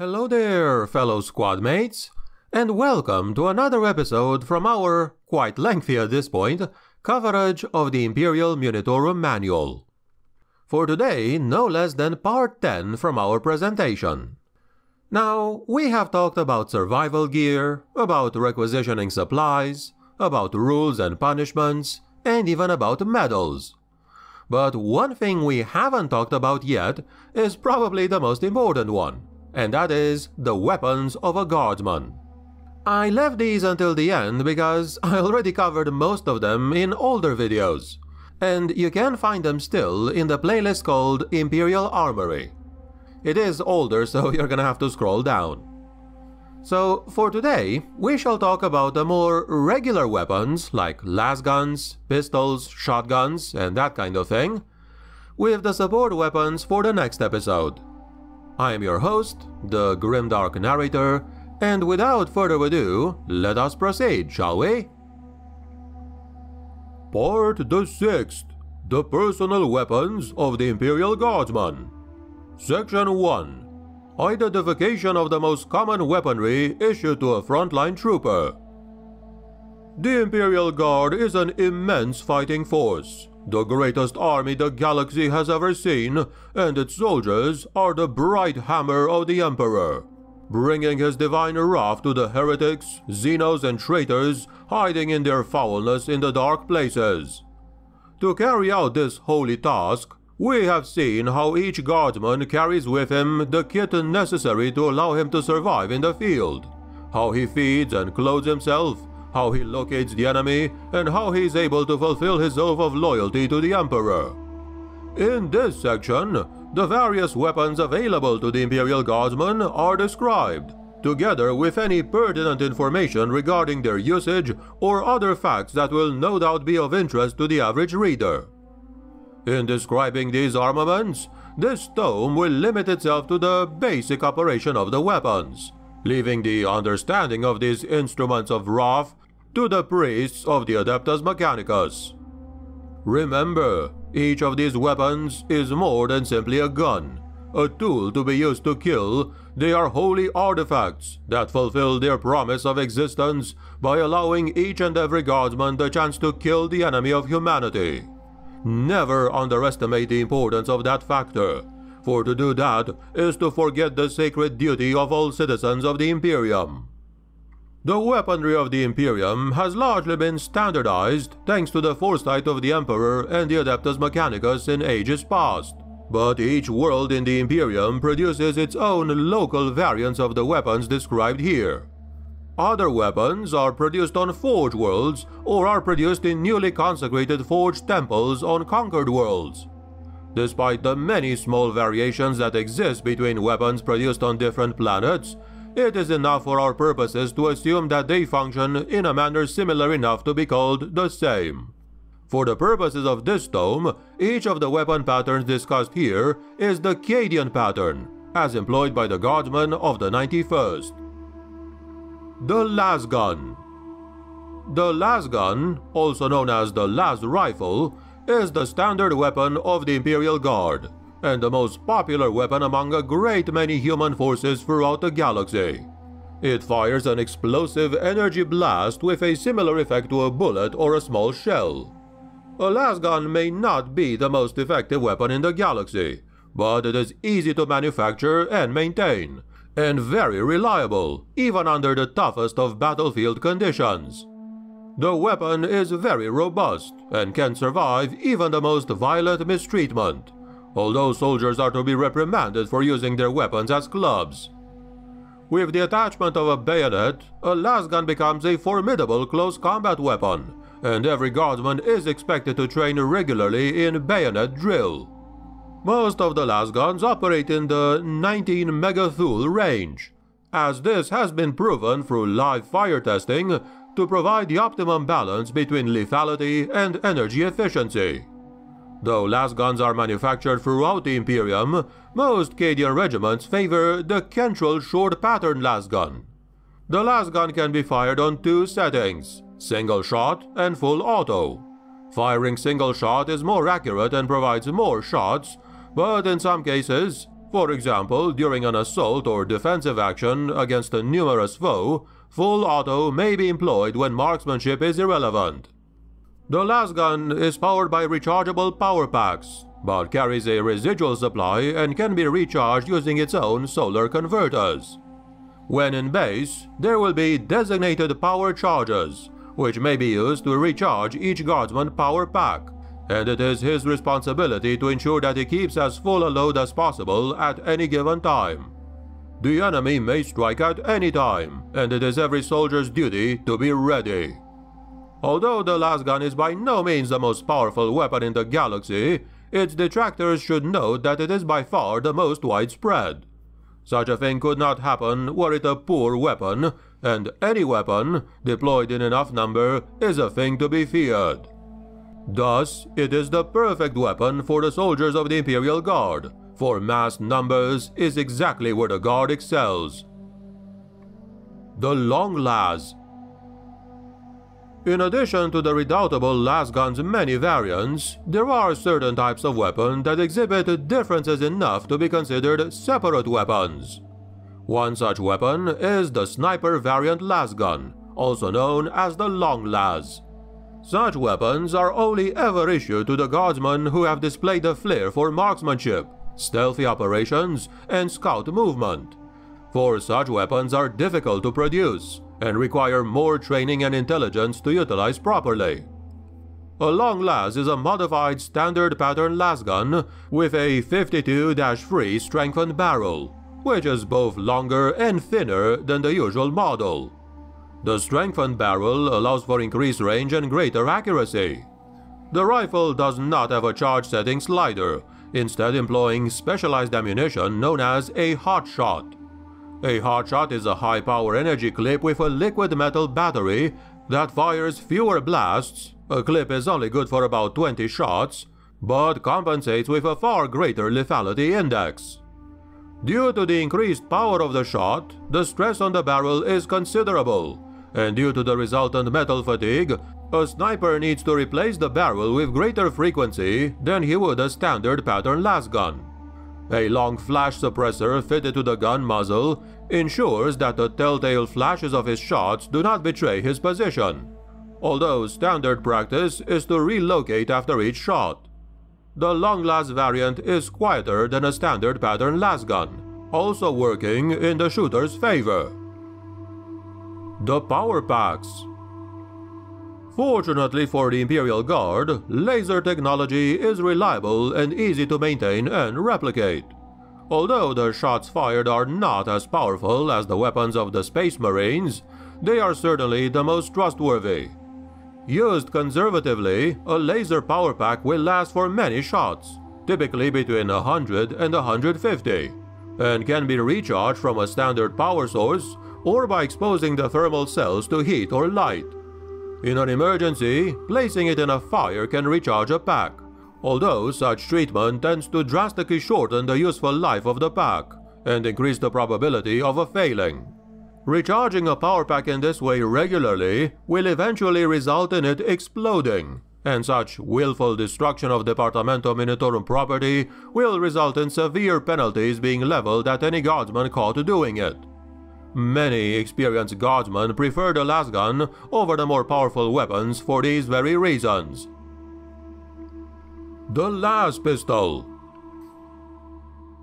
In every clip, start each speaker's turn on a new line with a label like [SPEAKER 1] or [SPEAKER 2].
[SPEAKER 1] Hello there, fellow squad mates, and welcome to another episode from our, quite lengthy at this point, coverage of the Imperial Munitorum Manual. For today, no less than part 10 from our presentation. Now, we have talked about survival gear, about requisitioning supplies, about rules and punishments, and even about medals. But one thing we haven't talked about yet is probably the most important one, and that is the weapons of a guardsman. I left these until the end because I already covered most of them in older videos, and you can find them still in the playlist called Imperial Armory. It is older, so you're gonna have to scroll down. So, for today, we shall talk about the more regular weapons like lasguns, pistols, shotguns, and that kind of thing, with the support weapons for the next episode. I am your host, the Grimdark Narrator, and without further ado, let us proceed, shall we? Part the Sixth The Personal Weapons of the Imperial Guardsman. Section 1 Identification of the most common weaponry issued to a frontline trooper. The Imperial Guard is an immense fighting force, the greatest army the galaxy has ever seen, and its soldiers are the bright hammer of the Emperor, bringing his divine wrath to the heretics, xenos, and traitors hiding in their foulness in the dark places. To carry out this holy task, we have seen how each guardsman carries with him the kit necessary to allow him to survive in the field, how he feeds and clothes himself, how he locates the enemy, and how he is able to fulfill his oath of loyalty to the Emperor. In this section, the various weapons available to the Imperial Guardsmen are described, together with any pertinent information regarding their usage or other facts that will no doubt be of interest to the average reader. In describing these armaments, this tome will limit itself to the basic operation of the weapons, leaving the understanding of these instruments of wrath to the priests of the Adeptus Mechanicus. Remember, each of these weapons is more than simply a gun, a tool to be used to kill. They are holy artifacts that fulfill their promise of existence by allowing each and every guardsman the chance to kill the enemy of humanity. Never underestimate the importance of that factor, for to do that is to forget the sacred duty of all citizens of the Imperium. The weaponry of the Imperium has largely been standardized thanks to the foresight of the Emperor and the Adeptus Mechanicus in ages past. But each world in the Imperium produces its own local variants of the weapons described here. Other weapons are produced on Forge worlds or are produced in newly consecrated Forge temples on conquered worlds. Despite the many small variations that exist between weapons produced on different planets, it is enough for our purposes to assume that they function in a manner similar enough to be called the same. For the purposes of this tome, each of the weapon patterns discussed here is the Cadian pattern, as employed by the Guardsmen of the 91st. The Lasgun The Lasgun, also known as the Las Rifle, is the standard weapon of the Imperial Guard and the most popular weapon among a great many human forces throughout the galaxy. It fires an explosive energy blast with a similar effect to a bullet or a small shell. A lasgun may not be the most effective weapon in the galaxy, but it is easy to manufacture and maintain, and very reliable, even under the toughest of battlefield conditions. The weapon is very robust and can survive even the most violent mistreatment although soldiers are to be reprimanded for using their weapons as clubs. With the attachment of a bayonet, a lasgun becomes a formidable close combat weapon, and every guardsman is expected to train regularly in bayonet drill. Most of the lasguns operate in the 19 megathule range, as this has been proven through live fire testing to provide the optimum balance between lethality and energy efficiency. Though lasguns are manufactured throughout the Imperium, most Cadian regiments favor the Kantrael short pattern lasgun. The lasgun can be fired on two settings, single shot and full auto. Firing single shot is more accurate and provides more shots, but in some cases, For example, during an assault or defensive action against a numerous foe, full auto may be employed when marksmanship is irrelevant. The lasgun is powered by rechargeable power packs, but carries a residual supply and can be recharged using its own solar converters. When in base, there will be designated power charges, which may be used to recharge each guardsman power pack, and it is his responsibility to ensure that he keeps as full a load as possible at any given time. The enemy may strike at any time, and it is every soldier's duty to be ready. Although the lasgun is by no means the most powerful weapon in the galaxy, its detractors should note that it is by far the most widespread. Such a thing could not happen were it a poor weapon, and any weapon, deployed in enough number, is a thing to be feared. Thus, it is the perfect weapon for the soldiers of the Imperial Guard, for mass numbers is exactly where the Guard excels. The Long Las in addition to the redoubtable lasgun's many variants, there are certain types of weapon that exhibit differences enough to be considered separate weapons. One such weapon is the sniper variant lasgun, also known as the long las. Such weapons are only ever issued to the guardsmen who have displayed a flair for marksmanship, stealthy operations, and scout movement. For such weapons are difficult to produce, and require more training and intelligence to utilize properly. A long las is a modified standard pattern las gun with a 52-3 strengthened barrel, which is both longer and thinner than the usual model. The strengthened barrel allows for increased range and greater accuracy. The rifle does not have a charge setting slider, instead employing specialized ammunition known as a hot shot. A hot shot is a high power energy clip with a liquid metal battery that fires fewer blasts. A clip is only good for about 20 shots, but compensates with a far greater lethality index. Due to the increased power of the shot, the stress on the barrel is considerable, and due to the resultant metal fatigue, a sniper needs to replace the barrel with greater frequency than he would a standard pattern lasgun. A long flash suppressor fitted to the gun muzzle ensures that the telltale flashes of his shots do not betray his position, although standard practice is to relocate after each shot. The long las variant is quieter than a standard pattern lasgun, also working in the shooter's favor. The Power Packs Fortunately for the Imperial Guard, laser technology is reliable and easy to maintain and replicate. Although the shots fired are not as powerful as the weapons of the Space Marines, they are certainly the most trustworthy. Used conservatively, a laser power pack will last for many shots, typically between 100 and 150, and can be recharged from a standard power source or by exposing the thermal cells to heat or light. In an emergency, placing it in a fire can recharge a pack, although such treatment tends to drastically shorten the useful life of the pack and increase the probability of a failing. Recharging a power pack in this way regularly will eventually result in it exploding, and such willful destruction of Departamento Munitorum property will result in severe penalties being leveled at any guardsman caught doing it. Many experienced guardsmen prefer the lasgun over the more powerful weapons for these very reasons. The Las Pistol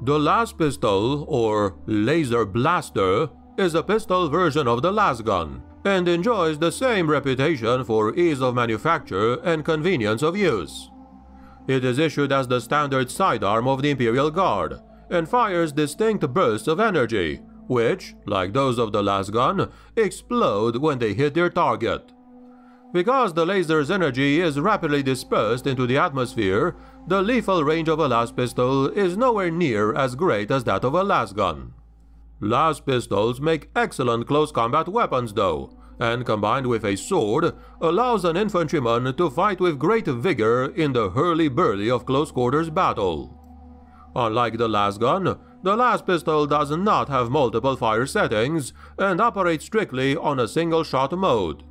[SPEAKER 1] The Las Pistol, or Laser Blaster, is a pistol version of the lasgun and enjoys the same reputation for ease of manufacture and convenience of use. It is issued as the standard sidearm of the Imperial Guard and fires distinct bursts of energy, which, like those of the lasgun, explode when they hit their target. Because the laser's energy is rapidly dispersed into the atmosphere, the lethal range of a las pistol is nowhere near as great as that of a lasgun. Las pistols make excellent close combat weapons though, and combined with a sword, allows an infantryman to fight with great vigor in the hurly-burly of close quarters battle. Unlike the lasgun, the las pistol does not have multiple fire settings and operates strictly on a single shot mode.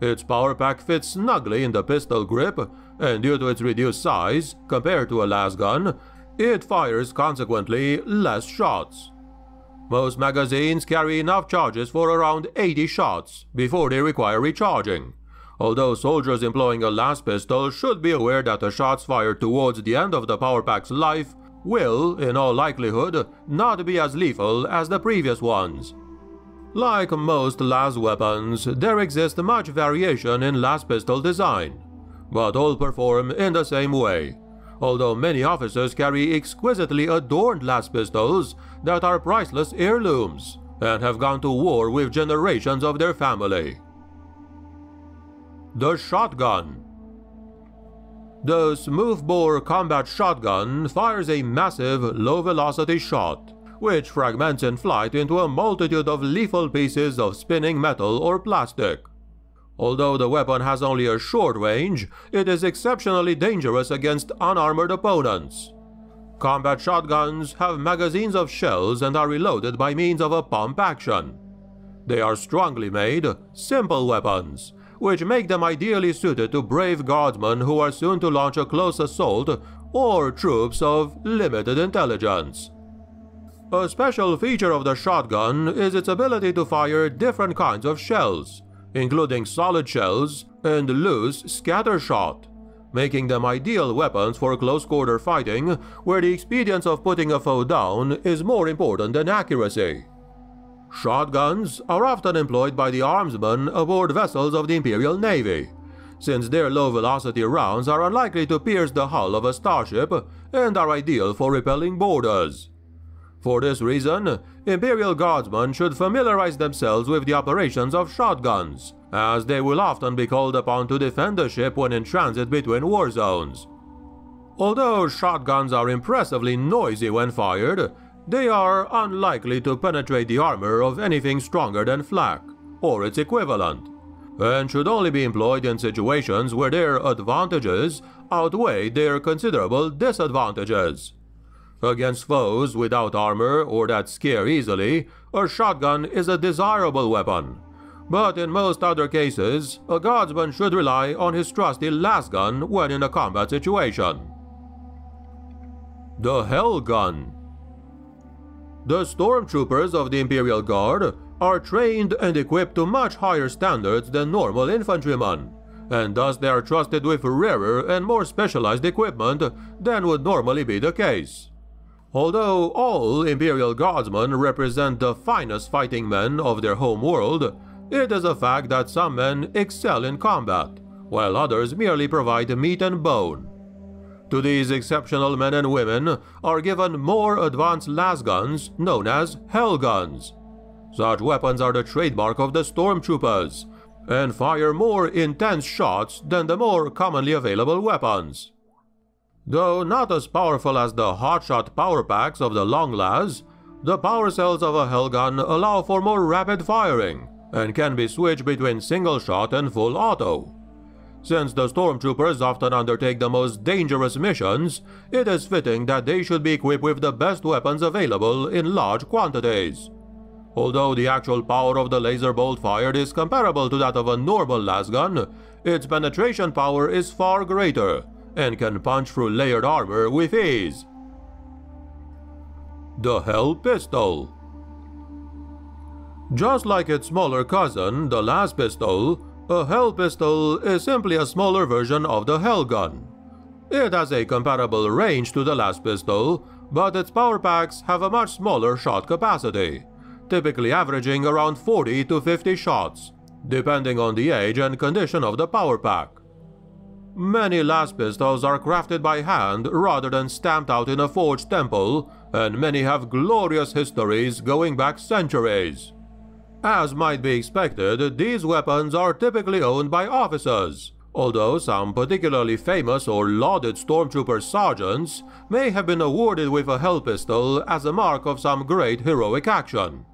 [SPEAKER 1] Its power pack fits snugly in the pistol grip, and due to its reduced size compared to a las gun, it fires consequently less shots. Most magazines carry enough charges for around 80 shots before they require recharging, although soldiers employing a las pistol should be aware that the shots fired towards the end of the power pack's life will, in all likelihood, not be as lethal as the previous ones. Like most las weapons, there exists much variation in las pistol design, but all perform in the same way, although many officers carry exquisitely adorned las pistols that are priceless heirlooms and have gone to war with generations of their family. The Shotgun The smoothbore combat shotgun fires a massive, low-velocity shot, which fragments in flight into a multitude of lethal pieces of spinning metal or plastic. Although the weapon has only a short range, it is exceptionally dangerous against unarmored opponents. Combat shotguns have magazines of shells and are reloaded by means of a pump action. They are strongly made, simple weapons, which make them ideally suited to brave guardsmen who are soon to launch a close assault or troops of limited intelligence. A special feature of the shotgun is its ability to fire different kinds of shells, including solid shells and loose scatter shot making them ideal weapons for close-quarter fighting, where the expedience of putting a foe down is more important than accuracy. Shotguns are often employed by the armsmen aboard vessels of the Imperial Navy, since their low-velocity rounds are unlikely to pierce the hull of a starship and are ideal for repelling boarders. For this reason, Imperial Guardsmen should familiarize themselves with the operations of shotguns, as they will often be called upon to defend the ship when in transit between war zones. Although shotguns are impressively noisy when fired, they are unlikely to penetrate the armor of anything stronger than flak, or its equivalent, and should only be employed in situations where their advantages outweigh their considerable disadvantages. Against foes without armor or that scare easily, a shotgun is a desirable weapon, but in most other cases, a guardsman should rely on his trusty lasgun when in a combat situation. The Hell Gun The stormtroopers of the Imperial Guard are trained and equipped to much higher standards than normal infantrymen, and thus they are trusted with rarer and more specialized equipment than would normally be the case. Although all Imperial Guardsmen represent the finest fighting men of their home world, it is a fact that some men excel in combat, while others merely provide meat and bone. To these exceptional men and women are given more advanced lasguns known as hell guns. Such weapons are the trademark of the stormtroopers and fire more intense shots than the more commonly available weapons. Though not as powerful as the hotshot power packs of the long las, the power cells of a hellgun allow for more rapid firing and can be switched between single shot and full auto. Since the stormtroopers often undertake the most dangerous missions, it is fitting that they should be equipped with the best weapons available in large quantities. Although the actual power of the laser bolt fired is comparable to that of a normal lasgun, its penetration power is far greater and can punch through layered armor with ease. The Hell Pistol just like its smaller cousin, the las pistol, a Hell pistol is simply a smaller version of the Hell gun. It has a comparable range to the las pistol, but its power packs have a much smaller shot capacity, typically averaging around 40 to 50 shots, depending on the age and condition of the power pack. Many las pistols are crafted by hand rather than stamped out in a forged temple, and many have glorious histories going back centuries. As might be expected, these weapons are typically owned by officers, although some particularly famous or lauded stormtrooper sergeants may have been awarded with a hell pistol as a mark of some great heroic action.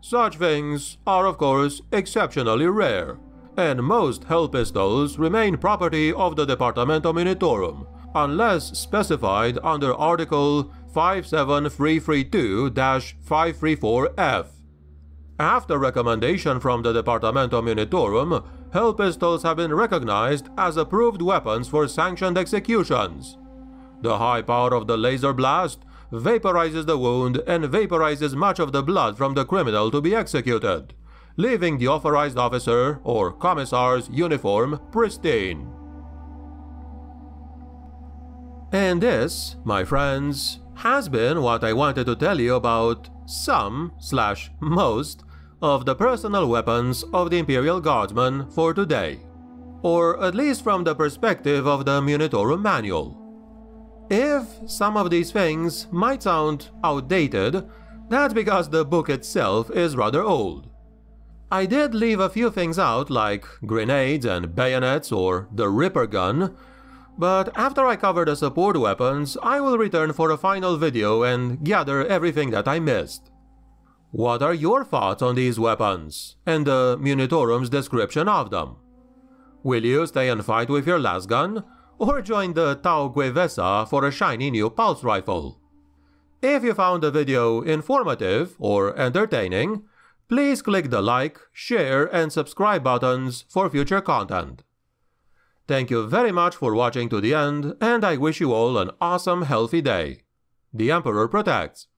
[SPEAKER 1] Such things are of course exceptionally rare, and most hell pistols remain property of the Departamento Munitorum, unless specified under Article 57332-534F. After recommendation from the Departamento Munitorum, Hell pistols have been recognized as approved weapons for sanctioned executions. The high power of the laser blast vaporizes the wound and vaporizes much of the blood from the criminal to be executed, leaving the authorized officer or commissar's uniform pristine. And this, my friends, has been what I wanted to tell you about some slash most of the personal weapons of the Imperial Guardsmen for today, or at least from the perspective of the Munitorum Manual. If some of these things might sound outdated, that's because the book itself is rather old. I did leave a few things out like grenades and bayonets or the Ripper gun, but after I cover the support weapons, I will return for a final video and gather everything that I missed. What are your thoughts on these weapons, and the Munitorum's description of them? Will you stay and fight with your lasgun, or join the Tau Gue'vesa for a shiny new pulse rifle? If you found the video informative or entertaining, please click the like, share, and subscribe buttons for future content. Thank you very much for watching to the end, and I wish you all an awesome healthy day. The Emperor protects.